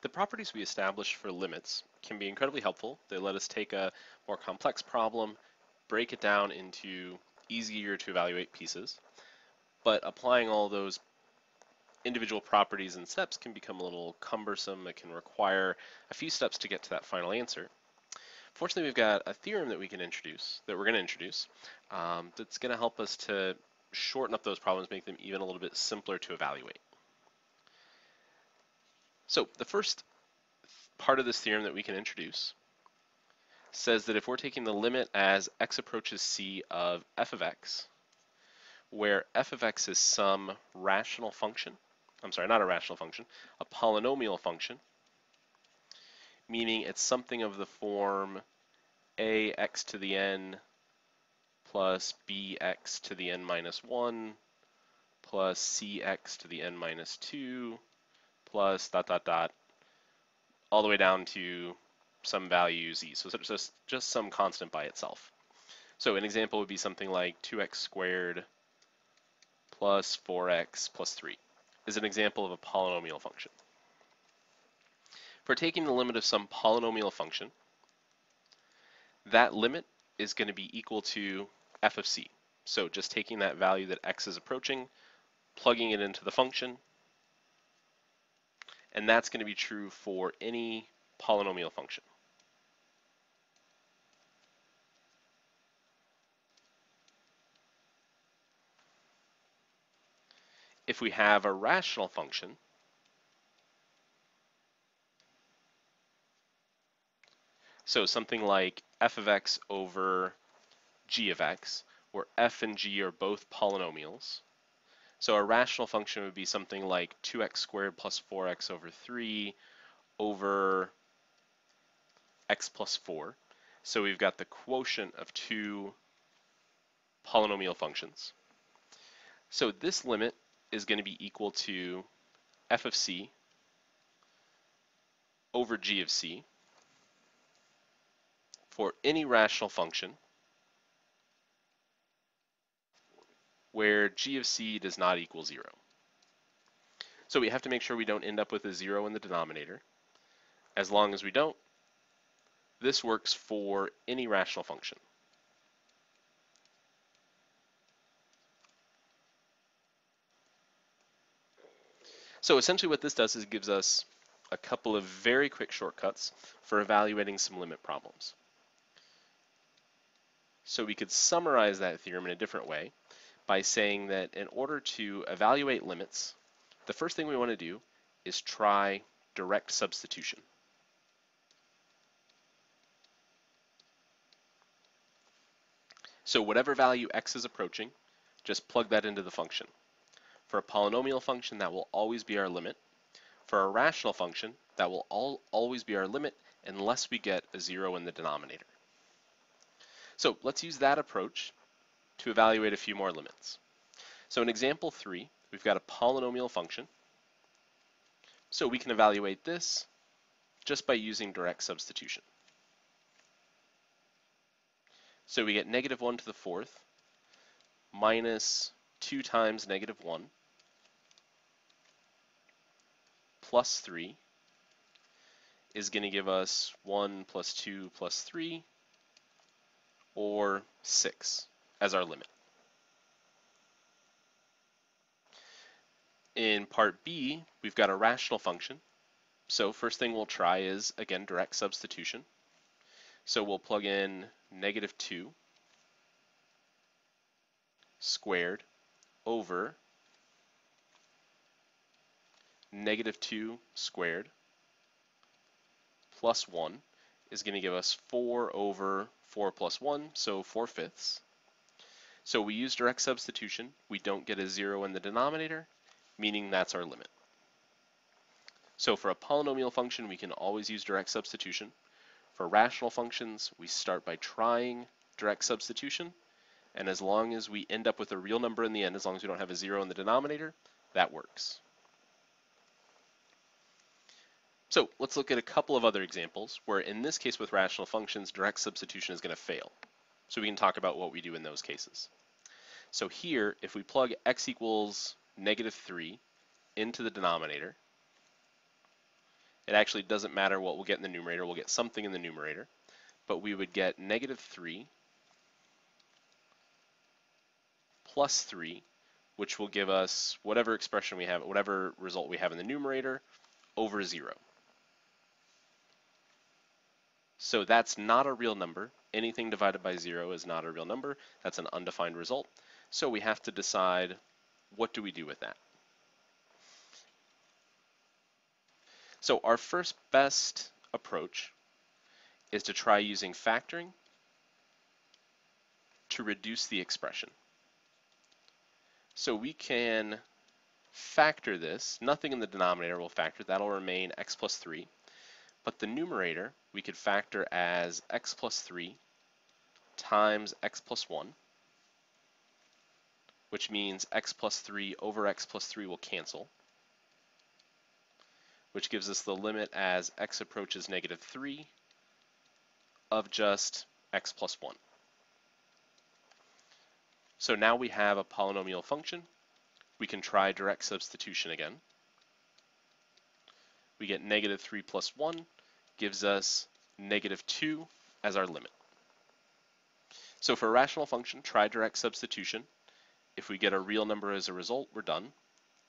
The properties we establish for limits can be incredibly helpful. They let us take a more complex problem, break it down into easier to evaluate pieces, but applying all those individual properties and steps can become a little cumbersome. It can require a few steps to get to that final answer. Fortunately, we've got a theorem that we can introduce, that we're going to introduce, um, that's going to help us to shorten up those problems, make them even a little bit simpler to evaluate. So the first part of this theorem that we can introduce says that if we're taking the limit as x approaches c of f of x, where f of x is some rational function, I'm sorry, not a rational function, a polynomial function, meaning it's something of the form ax to the n plus bx to the n minus 1 plus cx to the n minus 2 plus dot dot dot all the way down to some value z. So it's just, just some constant by itself. So an example would be something like 2x squared plus 4x plus 3 is an example of a polynomial function. For taking the limit of some polynomial function, that limit is going to be equal to f of c. So just taking that value that x is approaching, plugging it into the function, and that's going to be true for any polynomial function. If we have a rational function, so something like f of x over g of x, where f and g are both polynomials, so a rational function would be something like 2x squared plus 4x over 3 over x plus 4. So we've got the quotient of two polynomial functions. So this limit is going to be equal to f of c over g of c for any rational function where g of c does not equal 0. So we have to make sure we don't end up with a 0 in the denominator. As long as we don't, this works for any rational function. So essentially what this does is gives us a couple of very quick shortcuts for evaluating some limit problems. So we could summarize that theorem in a different way by saying that in order to evaluate limits, the first thing we want to do is try direct substitution. So whatever value x is approaching, just plug that into the function. For a polynomial function, that will always be our limit. For a rational function, that will all, always be our limit unless we get a zero in the denominator. So let's use that approach to evaluate a few more limits. So in example 3, we've got a polynomial function. So we can evaluate this just by using direct substitution. So we get negative 1 to the fourth minus 2 times negative 1 plus 3 is going to give us 1 plus 2 plus 3 or 6 as our limit. In part B, we've got a rational function. So first thing we'll try is, again, direct substitution. So we'll plug in negative 2 squared over negative 2 squared plus 1 is going to give us 4 over 4 plus 1, so 4 fifths. So we use direct substitution. We don't get a 0 in the denominator, meaning that's our limit. So for a polynomial function, we can always use direct substitution. For rational functions, we start by trying direct substitution, and as long as we end up with a real number in the end, as long as we don't have a 0 in the denominator, that works. So let's look at a couple of other examples where in this case with rational functions, direct substitution is going to fail. So we can talk about what we do in those cases. So here, if we plug x equals negative 3 into the denominator, it actually doesn't matter what we'll get in the numerator. We'll get something in the numerator. But we would get negative 3 plus 3, which will give us whatever expression we have, whatever result we have in the numerator, over 0. So that's not a real number. Anything divided by 0 is not a real number. That's an undefined result. So we have to decide what do we do with that. So our first best approach is to try using factoring to reduce the expression. So we can factor this. Nothing in the denominator will factor. That'll remain x plus 3. But the numerator we could factor as x plus 3 times x plus 1, which means x plus 3 over x plus 3 will cancel which gives us the limit as x approaches negative 3 of just x plus 1. So now we have a polynomial function. We can try direct substitution again. We get negative 3 plus 1 gives us negative 2 as our limit. So for a rational function, try direct substitution. If we get a real number as a result, we're done.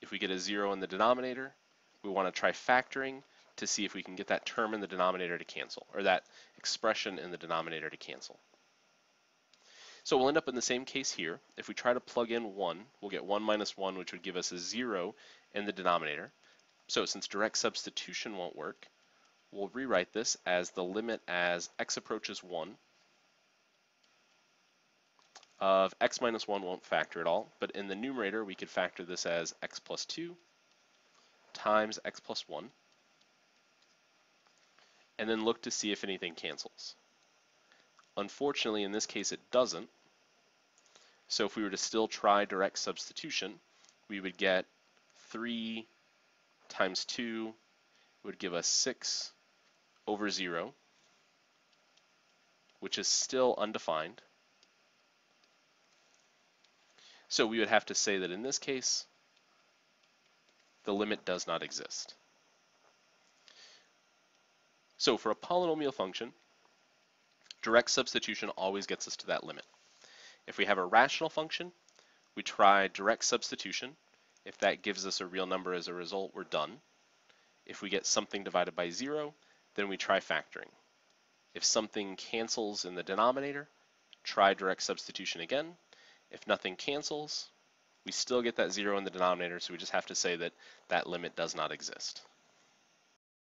If we get a 0 in the denominator, we want to try factoring to see if we can get that term in the denominator to cancel, or that expression in the denominator to cancel. So we'll end up in the same case here. If we try to plug in 1, we'll get 1 minus 1, which would give us a 0 in the denominator. So since direct substitution won't work, we'll rewrite this as the limit as x approaches 1 of x minus 1 won't factor at all, but in the numerator we could factor this as x plus 2 times x plus 1, and then look to see if anything cancels. Unfortunately, in this case, it doesn't. So if we were to still try direct substitution, we would get 3 times 2 would give us 6 over 0, which is still undefined. So we would have to say that in this case, the limit does not exist. So for a polynomial function, direct substitution always gets us to that limit. If we have a rational function, we try direct substitution. If that gives us a real number as a result, we're done. If we get something divided by zero, then we try factoring. If something cancels in the denominator, try direct substitution again. If nothing cancels, we still get that zero in the denominator, so we just have to say that that limit does not exist.